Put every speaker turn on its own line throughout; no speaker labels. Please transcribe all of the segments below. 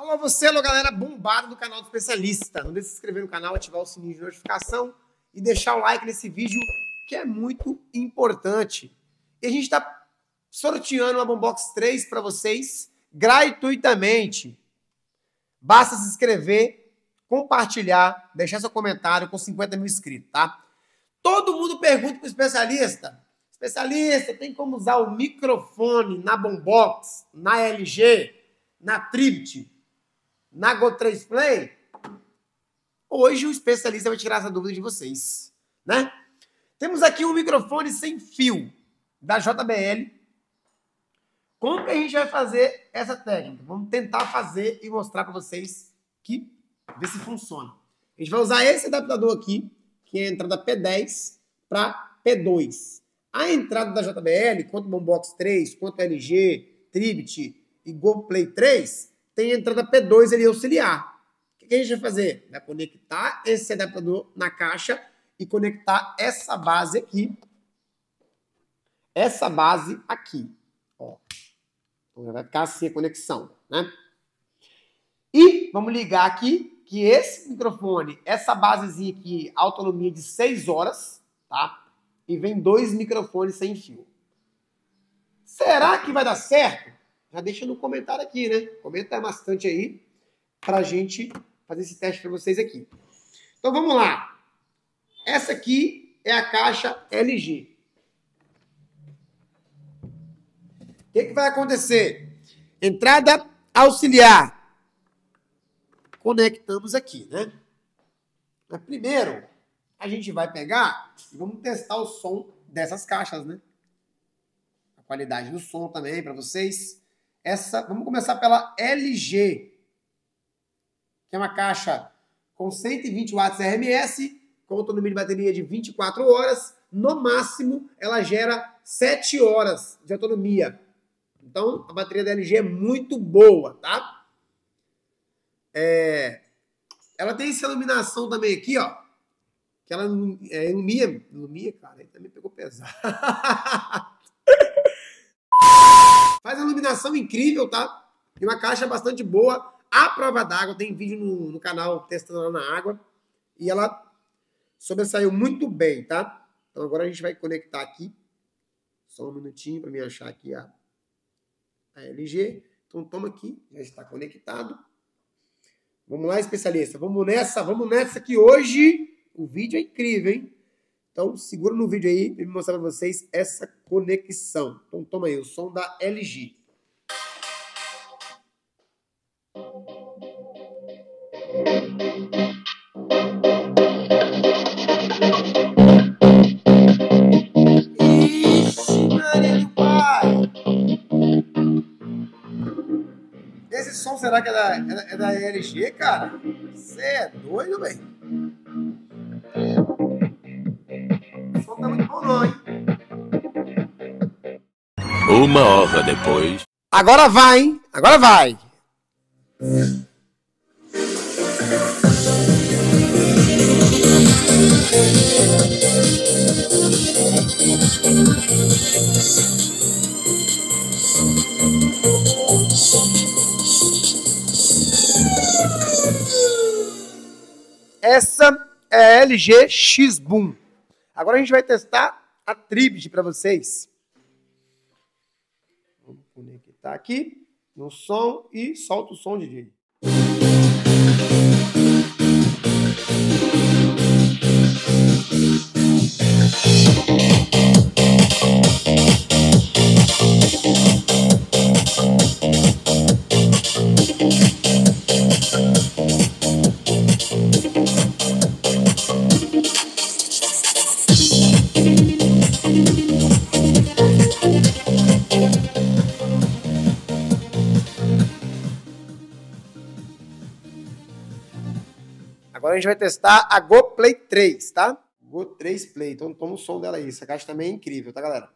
Alô, você, alô, galera bombada do canal do especialista. Não deixe de se inscrever no canal, ativar o sininho de notificação e deixar o like nesse vídeo, que é muito importante. E a gente está sorteando uma Bombox 3 para vocês gratuitamente. Basta se inscrever, compartilhar, deixar seu comentário com 50 mil inscritos, tá? Todo mundo pergunta para o especialista. Especialista, tem como usar o microfone na Bombox, na LG, na Tribute, na Go3 Play? Hoje o especialista vai tirar essa dúvida de vocês, né? Temos aqui um microfone sem fio da JBL. Como que a gente vai fazer essa técnica? Vamos tentar fazer e mostrar para vocês que ver se funciona. A gente vai usar esse adaptador aqui, que é a entrada P10 para P2. A entrada da JBL, quanto Bombox 3, quanto LG, Tribit e Go Play 3, tem entrada P2 ali auxiliar. O que a gente vai fazer? Vai conectar esse adaptador na caixa e conectar essa base aqui. Essa base aqui. Ó. Então vai ficar assim a conexão, né? E vamos ligar aqui que esse microfone, essa basezinha aqui, autonomia de 6 horas, tá? E vem dois microfones sem fio. Será que vai dar certo? Já deixa no comentário aqui, né? Comenta bastante aí pra gente fazer esse teste para vocês aqui. Então vamos lá. Essa aqui é a caixa LG. O que, que vai acontecer? Entrada auxiliar conectamos aqui, né? Mas primeiro, a gente vai pegar e vamos testar o som dessas caixas, né? A qualidade do som também para vocês. Essa, vamos começar pela LG, que é uma caixa com 120 watts RMS, com autonomia de bateria de 24 horas. No máximo, ela gera 7 horas de autonomia. Então, a bateria da LG é muito boa, tá? É, ela tem essa iluminação também aqui, ó. Que ela ilumia. Ilumia, cara, aí também pegou pesado. Faz iluminação incrível, tá? E uma caixa bastante boa. A prova d'água, tem vídeo no, no canal testando ela na água. E ela sobressaiu muito bem, tá? Então agora a gente vai conectar aqui. Só um minutinho para me achar aqui a, a LG. Então toma aqui, já está conectado. Vamos lá, especialista. Vamos nessa, vamos nessa que hoje o vídeo é incrível, hein? Então, segura no vídeo aí para me mostrar para vocês essa conexão. Então, toma aí o som da LG. som será que é da, é da, é da LG, cara? Você é doido, velho? Tá muito bom não, hein?
Uma hora depois.
Agora vai, hein? Agora vai. Essa é a LG X-Boom. Agora a gente vai testar a Tribid para vocês. Vamos conectar aqui no som e solta o som, DJ. Agora a gente vai testar a Go Play 3, tá? Go 3 Play. Então toma o som dela aí. Essa caixa também é incrível, tá, galera?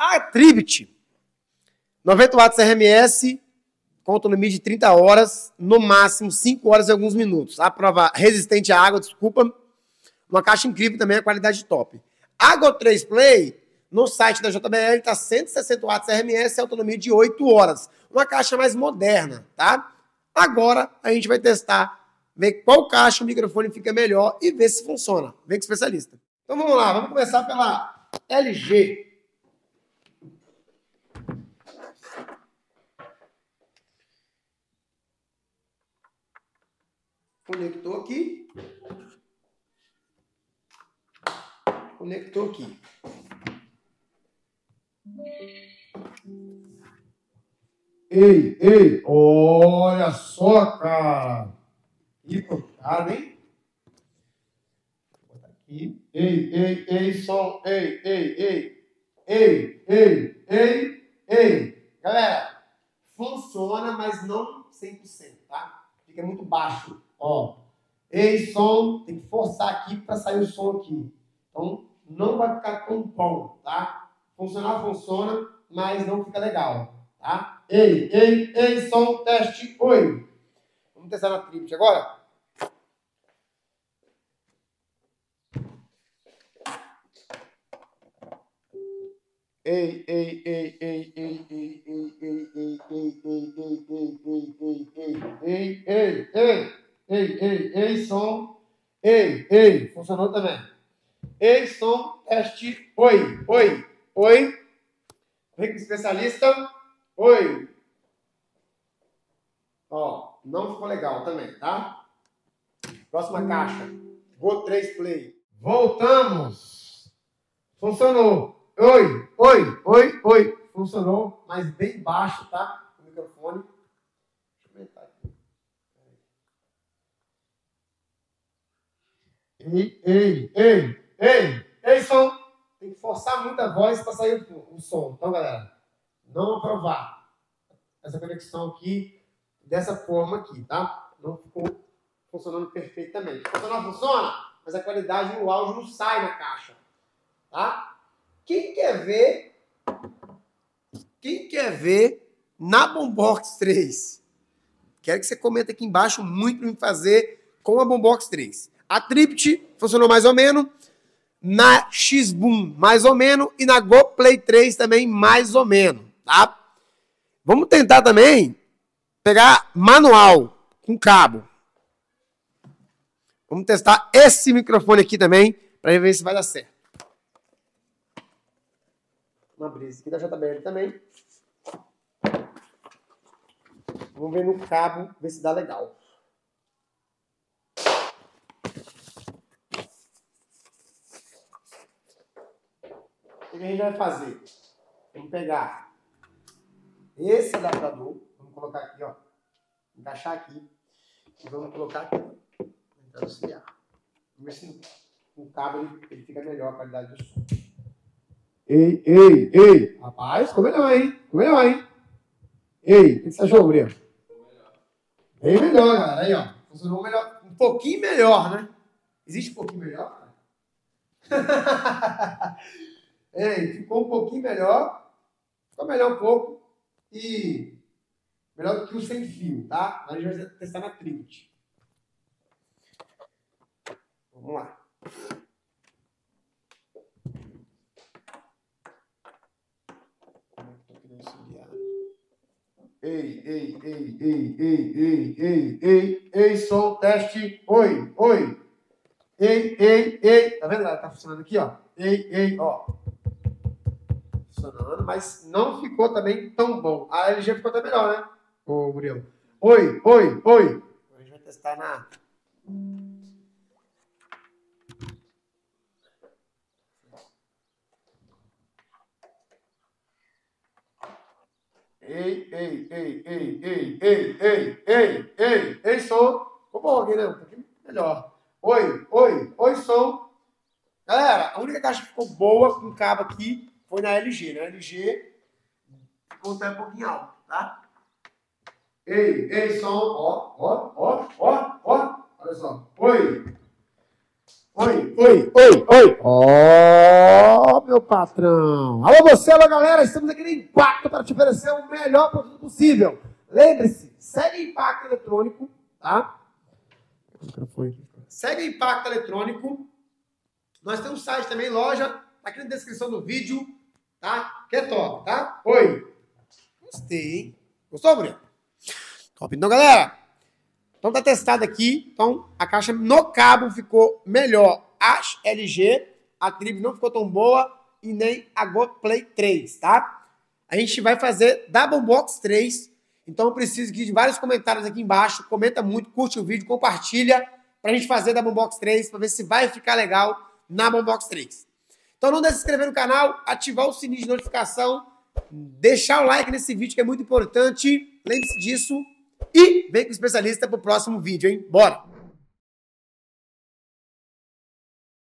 A Tribit, 90 watts RMS, com autonomia de 30 horas, no máximo 5 horas e alguns minutos. A prova resistente à água, desculpa. Uma caixa incrível também, a qualidade top. A Go 3 Play, no site da JBL, está 160 watts RMS e autonomia de 8 horas. Uma caixa mais moderna, tá? Agora a gente vai testar, ver qual caixa o microfone fica melhor e ver se funciona. Vem com especialista. Então vamos lá, vamos começar pela LG. Conectou aqui. Conectou aqui. Ei, ei, olha só, cara. Que tocado, hein? Ei, ei, ei, som. Ei, ei, ei. Ei, ei, ei, ei. Galera, funciona, mas não 100%, tá? Fica muito baixo. Ó. Ei, som. Tem que forçar aqui para sair o som aqui. Então, não vai ficar tão bom, tá? Funcionar, funciona, mas não fica legal, tá? Ei, ei, ei, som, teste, oi. Vamos testar na tripte agora? Ei, ei, ei, ei, ei, ei, ei, ei, ei, ei, ei, ei, ei, ei, ei, ei, ei, ei, ei, ei, som, ei, ei, funcionou também. Ei, som, teste, oi, oi, oi. Vem com o especialista. Oi. Ó, não ficou legal também, tá? Próxima caixa. Go 3 Play. Voltamos. Funcionou. Oi, oi, oi, oi. Funcionou, mas bem baixo, tá? O microfone. Deixa eu aumentar aqui. Ei, ei, ei, ei, ei, som. Tem que forçar muito a voz para sair o, o som. Então, galera não aprovar essa conexão aqui dessa forma aqui, tá? Não ficou funcionando perfeitamente. Funcionar funciona, mas a qualidade no áudio não sai na caixa, tá? Quem quer ver quem quer ver na Bombox 3? Quero que você comente aqui embaixo muito para me fazer com a Bombox 3. A Tript funcionou mais ou menos na X-Boom mais ou menos e na Go Play 3 também mais ou menos tá? Vamos tentar também pegar manual com cabo. Vamos testar esse microfone aqui também para ver se vai dar certo. Abrir esse aqui da JBL também. Vamos ver no cabo, ver se dá legal. O que a gente vai fazer? Vamos pegar esse adaptador, vamos colocar aqui, ó. Encaixar aqui. E vamos colocar aqui, auxiliar. Vamos ver se o cabo ele, ele fica melhor a qualidade do som. Ei, ei, ei. Rapaz, ficou melhor, hein? Ficou melhor, hein? Ei, o que você achou, Murilo? Bem melhor, galera. Aí, ó. Funcionou melhor. Um pouquinho melhor, né? Existe um pouquinho melhor? Ei, ficou um pouquinho melhor. Ficou melhor um pouco e melhor do que o sem fio, tá? Mas a gente vai testar na Trinity. Vamos lá. Ei, ei, ei, ei, ei, ei, ei, ei, ei, som, teste, oi, oi. Ei, ei, ei, tá vendo? Tá funcionando aqui, ó. Ei, ei, ó funcionando, mas não ficou também tão bom. A LG ficou até melhor, né? Ô, Murilo. Oi, oi, oi. A gente vai testar na. Ei, ei, ei, ei, ei, ei, ei, ei, ei, ei, som. Ficou bom aqui, né? Um pouquinho melhor. Oi, oi, oi, som. Galera, a única caixa que ficou boa com cabo aqui foi na LG. Na LG, ponto é um pouquinho alto, tá? Ei, ei, som, ó, ó, ó, ó, ó, olha só. Oi. Oi, oi, oi, oi. Ó, oh, meu patrão. Alô você, alô galera, estamos aqui no Impacto para te oferecer o melhor produto possível. Lembre-se, segue Impacto Eletrônico, tá? Segue Impacto Eletrônico. Nós temos um site também, loja, tá aqui na descrição do vídeo, tá? Que é top, tá? Oi. Gostei, hein? Gostou, Bruno? Top. Então, galera, então tá testado aqui. Então a caixa no cabo ficou melhor. A LG, a Trib não ficou tão boa e nem a GoPlay 3, tá? A gente vai fazer Double Box 3. Então eu preciso de vários comentários aqui embaixo. Comenta muito, curte o vídeo, compartilha pra gente fazer Double Box 3 para ver se vai ficar legal na Boombox 3. Então não deixe de se inscrever no canal, ativar o sininho de notificação, deixar o like nesse vídeo que é muito importante. Lembre-se disso. E vem com o especialista pro próximo vídeo, hein? Bora!